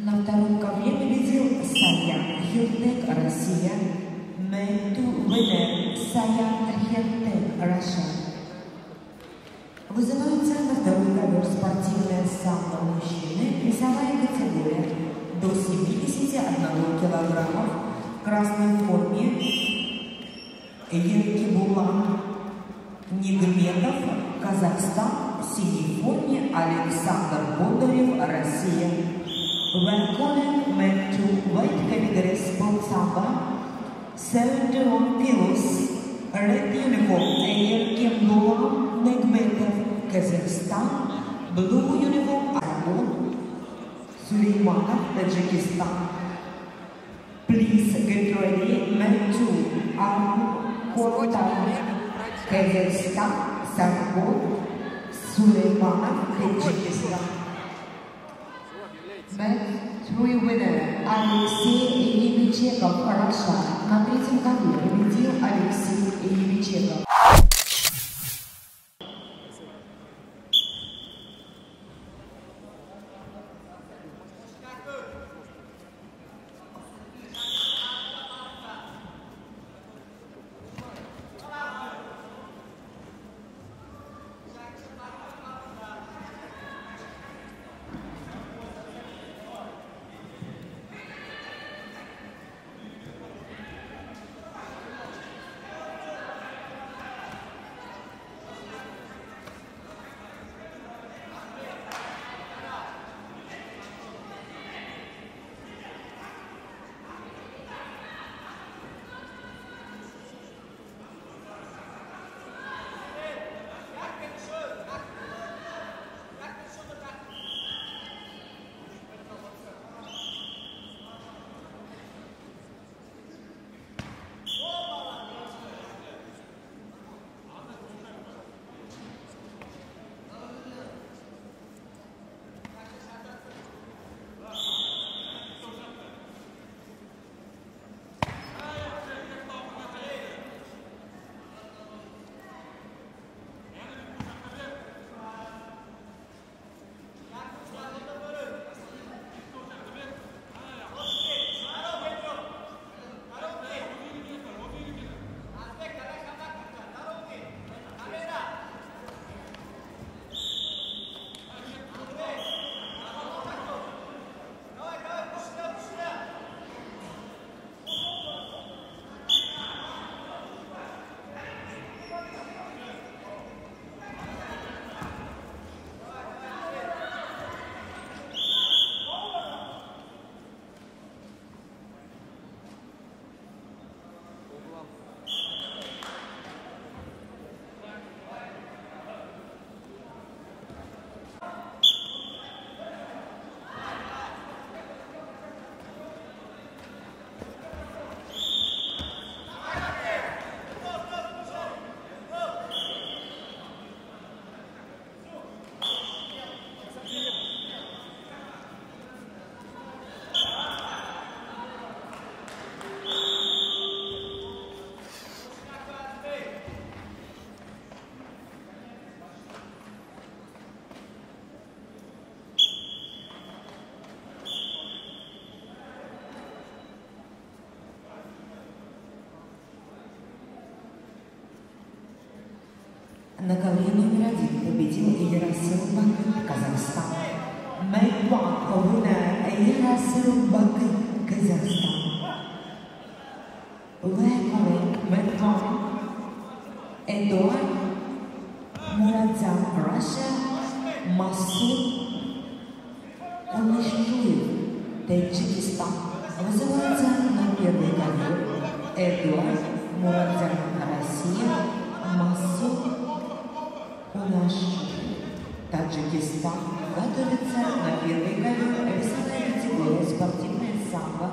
На втором ковре победил Саян Хиртек, Россия. Мэту Венер, Саян Хиртек, Раша. Вызывается на второй ковер спортивная самбо мужчины, весовая категория до 71 килограммов, в красной форме Еркибулан Нигметов, Казахстан, в синей форме Александр Бондарев, Россия. Welcome back to White Category Sport Samba, 71 kilos, red uniform, Еркибулан Нигметов, Казахстан, blue uniform, Арабон, Сулейманов, Таджикистан. Please get ready, men two, Arm, Kotai, Казахстан, Сарбон, Сулейманов, Таджикистан. Match 3 winner Алексей Ебичеков, Раша. На третьем ковре победил Алексей Ебичеков. На ковре номер один победил Ерасил Бакын, Казахстан. Мэйван winner Ерасил Бакын, Казахстан. Кунаш, Таджикистан готовится на первый ковер весовая категория спортивная самбо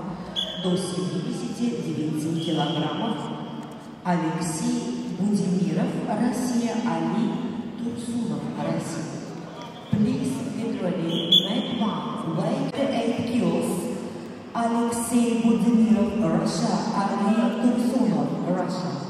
до 79 килограммов. Алексей Будимиров, Россия, Али Турсунов, Россия. Please ready, night one, weight 8 kilos. Алексей Будимиров, Russia, Али Турсунов, Russia.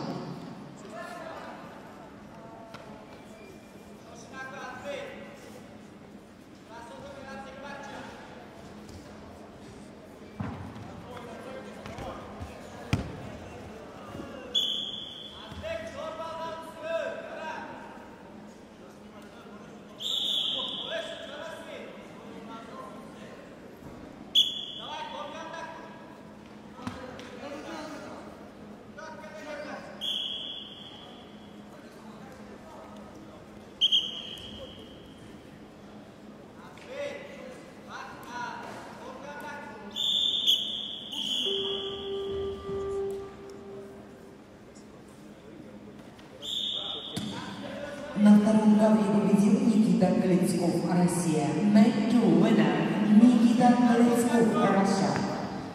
Галицков, Россия. Match 2 winner Nikita Галицков, Russia.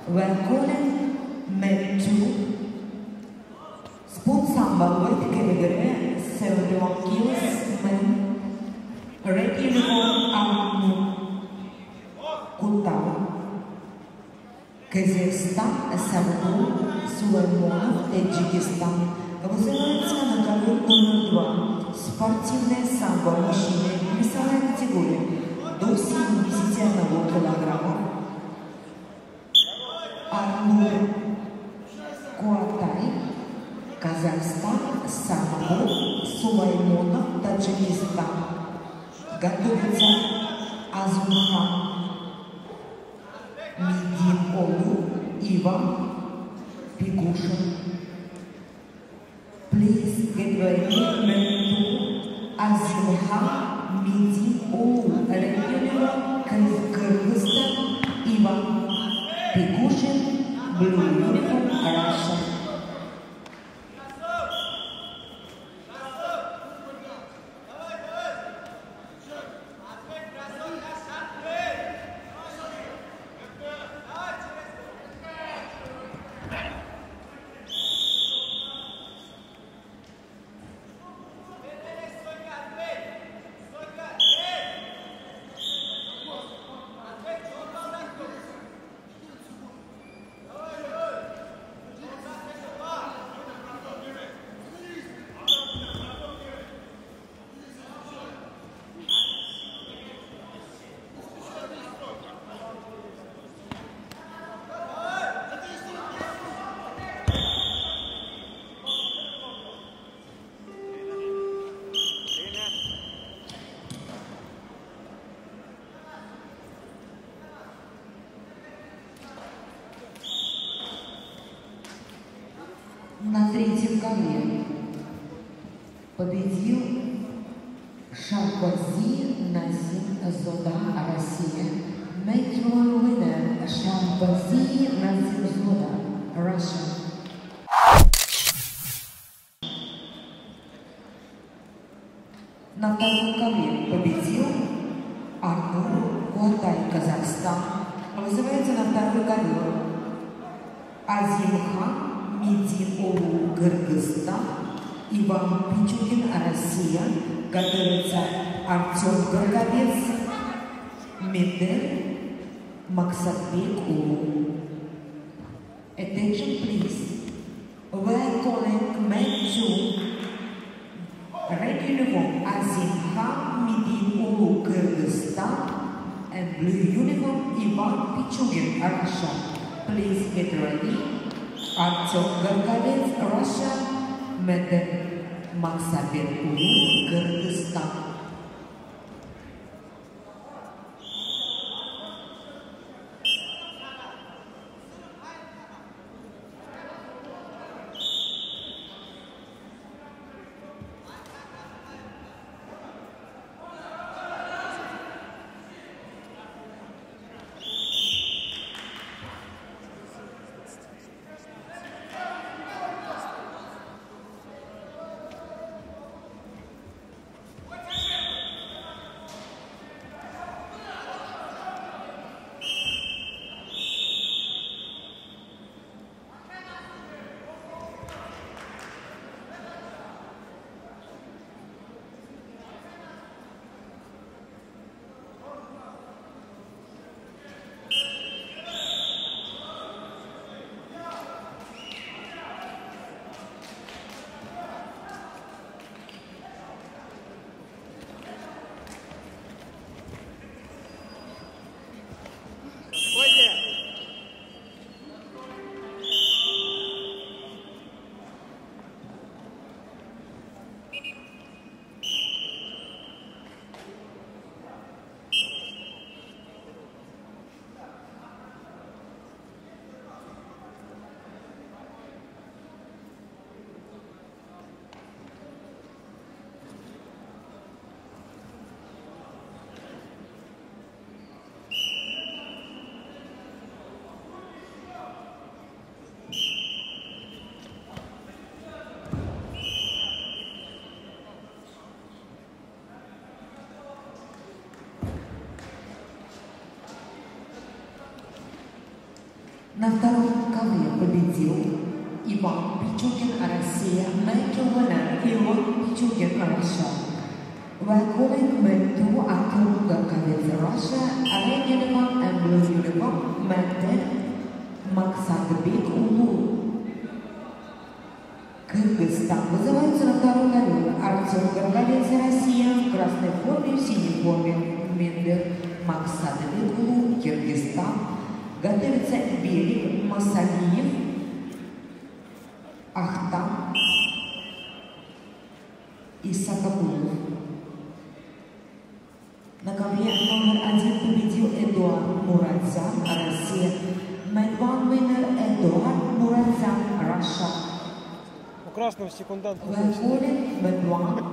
We're calling match 2 Sport Samba weight category 71 kilos men. Red uniform Kutau. Казахстан, Самбу, Сулаймонов, Таджикистан. Вызывается на ковер номер два. Спортивная самбо мужчины весовая категория до 71 килограмма. Арнур Куатай, Казахстан, Самбо, Сулаймонов, Таджикистан. Готовится Азумхан Медин Олу, Иван Пигушин. Please get ready to Azimha Медин Олу, Регионал Кыргызстан, Иван Пигушин, Blue Uniform, Russia. На третьем ковре победил Шамбази Назим Зода, Россия. Match one winner Шамбази Назим Зода, Russia. На втором ковре победил Арнур Куатай, Казахстан. Вызывается на второй ковер Азимхан Медиолу, Кыргызстан, Иван Пичугин, Россия, готовится Артем Горговец, Медер Максатбек Улу. Attention please. We are calling match two. Red uniform Azimхан Medin Ulu, Kyrgyzstan, and blue uniform Ivan Pichugin, Russia. Please get ready. Артем Горговец, Russia, mangsa bir kerdestak На втором ковре победил Иван Пичугин, Россия, Winner, Иван Пичугин, Russia. While calling men to Akurunga Kavitz, Russia, red uniform and blue uniform met Максагбек Улу. Кыргызстан вызывается на второй ковер. Артем Горголец, Россия, в красной форме, в синей форме. Мендер Максадбек Улу, Киргизстан. Готовится Берег Масалиев, Ахтам и Сакапулов. На ковре номер один победил Эдуард Мурадзян, Россия. Медван Винер Эдуард Мурадзян, Раша. У красного секундант. Вакулин Медван.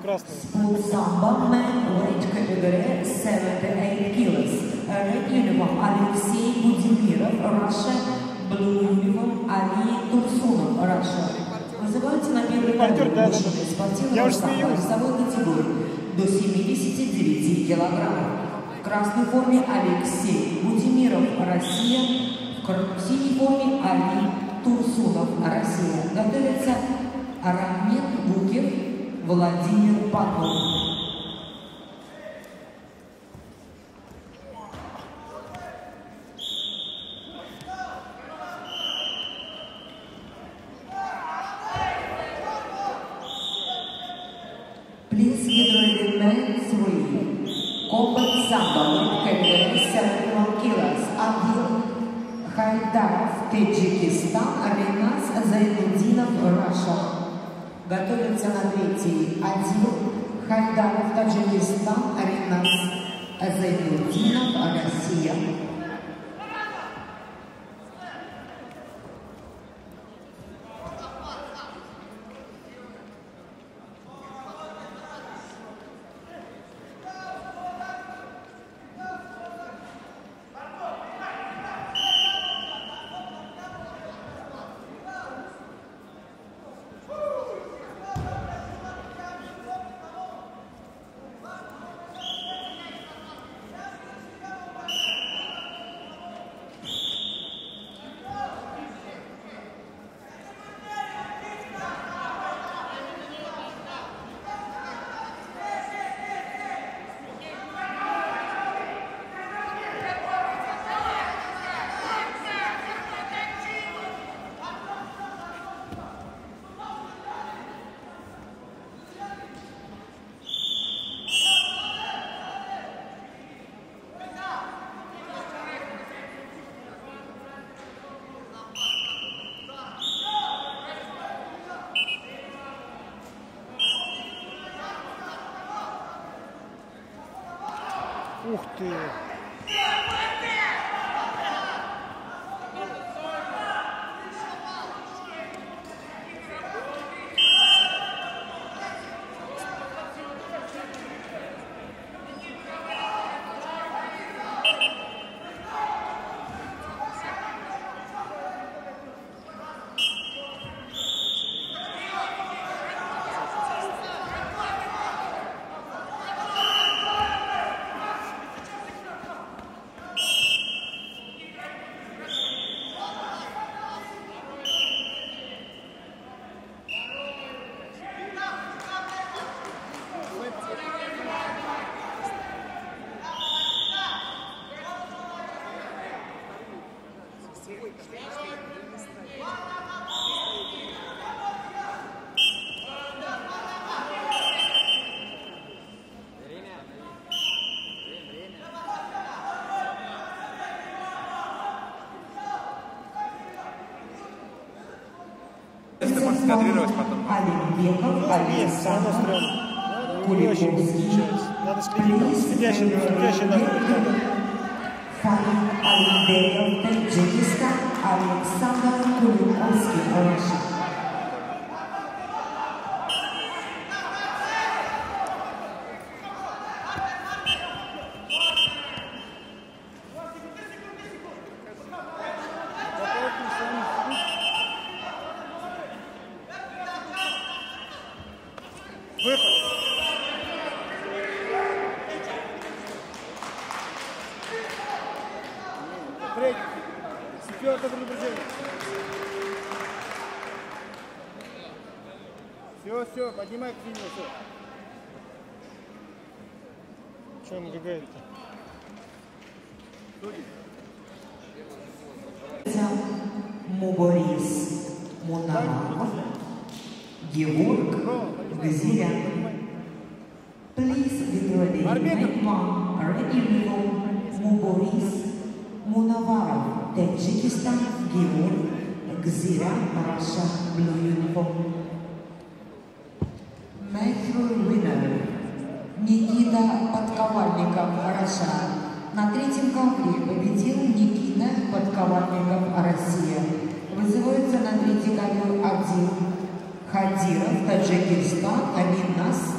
Красный. Samba Man Weight Category 78 kilos. Uniform Алексей Будимиров. Blue Uniform Али Турсунов, Russia. Вызываются на первый да, мужчины спортивного состава весовой категории до 79 килограммов. В красной форме Алексей Будимиров, Россия. В синей форме Али Турсунов, Россия. Готовится Арамет Букев, Владимир Панов. Please get ready men three. Combat Samba, category 71 kilos. Adil Хайдаров, Таджикистан, Ренас Зайнудинов, Раша. Готовится на третий. Адил Хайдаров, Таджикистан, Ренас Зайнудинов, Россия. Если можно скадрировать потом. Алимбеков, Есть, все равно Александр стрёмно. Не очень Куликовский. получается. Надо следить. Следящий, следящий должен быть камера. Фарид Алимбеков, Таджикистан, Александр Куликовский, Russia. поднимай к синему, все. Че он гагает-то? Судьи. Муборис Мунаваров, Георг Газирян. Please get ready. Make one ready for Muboris Munavarov, Tajikistan, Georg Gziran, Russia, blue uniform. Никита Подковальников, Россия. На третьем ковре победил Никита Подковальников, Россия. Вызывается на третий ковер один Хадиров, Таджикистан, Медувинер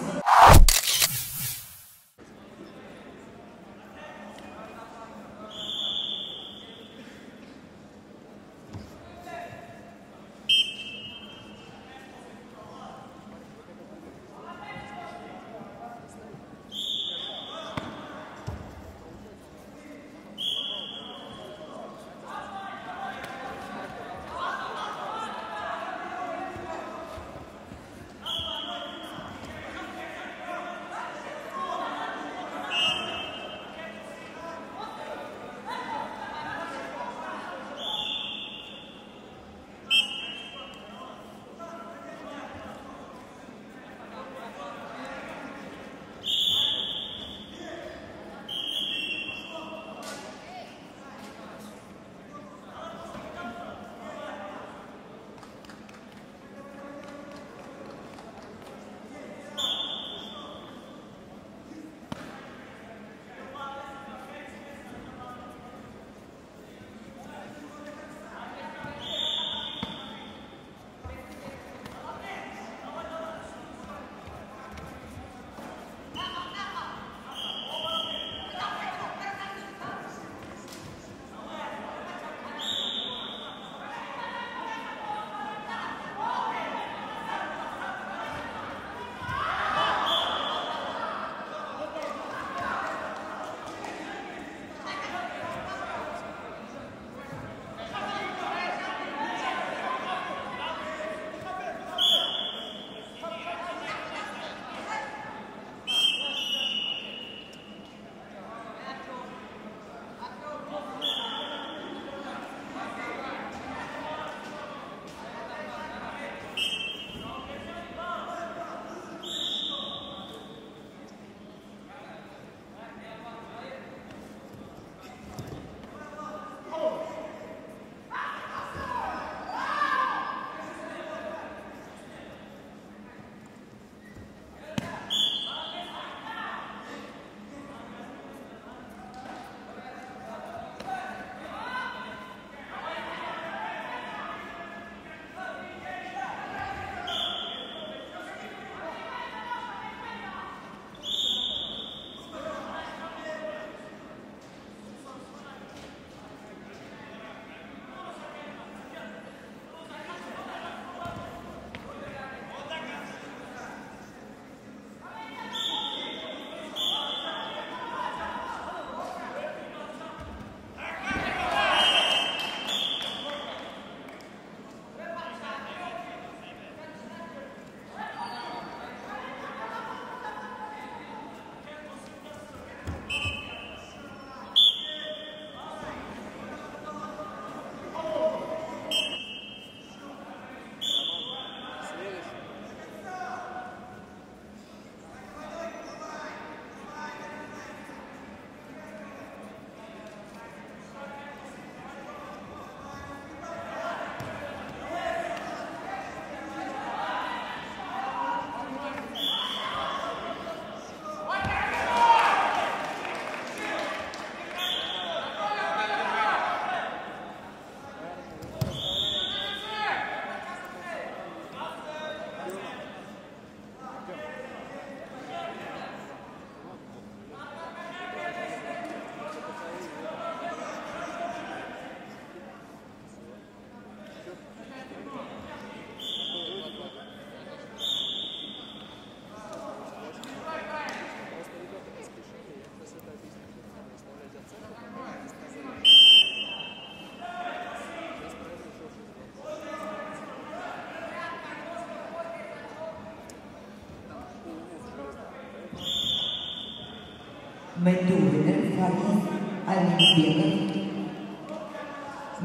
Алимбеков.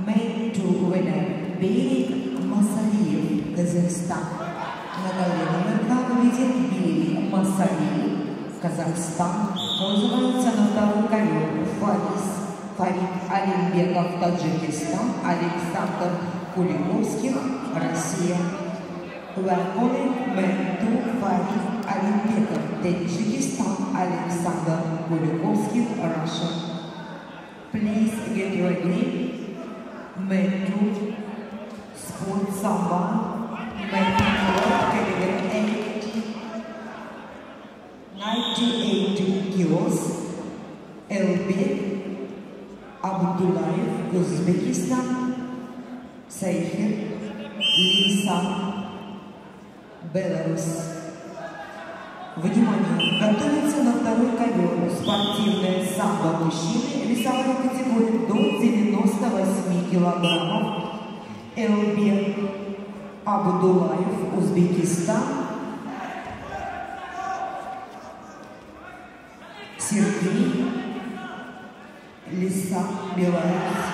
Медувинер Берег Масалиев, Казахстан. Голове номер два победил Берег Масалиев, Казахстан. Вызывается на второй ковер Фарис Фарид Алимбеков, Таджикистан. Александр Куликовских, Россия. Men to Farid Alimbekov, Tajikistan, Alexander Kulikovsky, Russia. Please get ready. Men to sport samba, men to category 8, 98 kilos, Elbek Abdullayev, Uzbekistan, Seyfir, Lisa, Беларус. Внимание! Готовится на второй ковер спортивная самбо мужчины весовая категория до 98 килограммов. Элбек Абдулаев, Узбекистан. Сергей Лиса, Беларусь.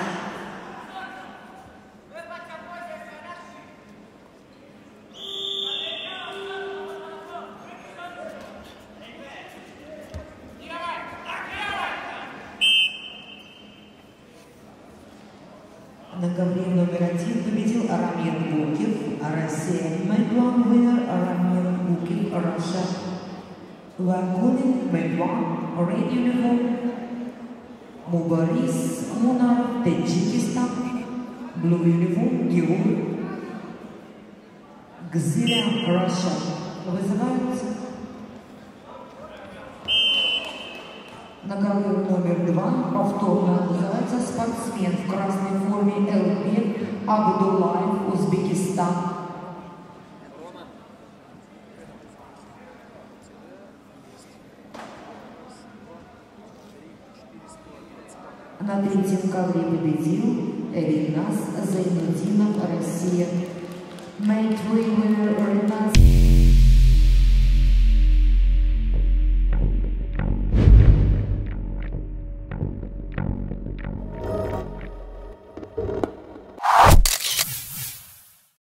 Гзиря, Russia. Вызывают На ковер номер два повторно называется спортсмен в красной форме ЛБ Абдулаев, Узбекистан. На третьем ковре победил Ринас Зайнудинов, Россия. Made winner Ринас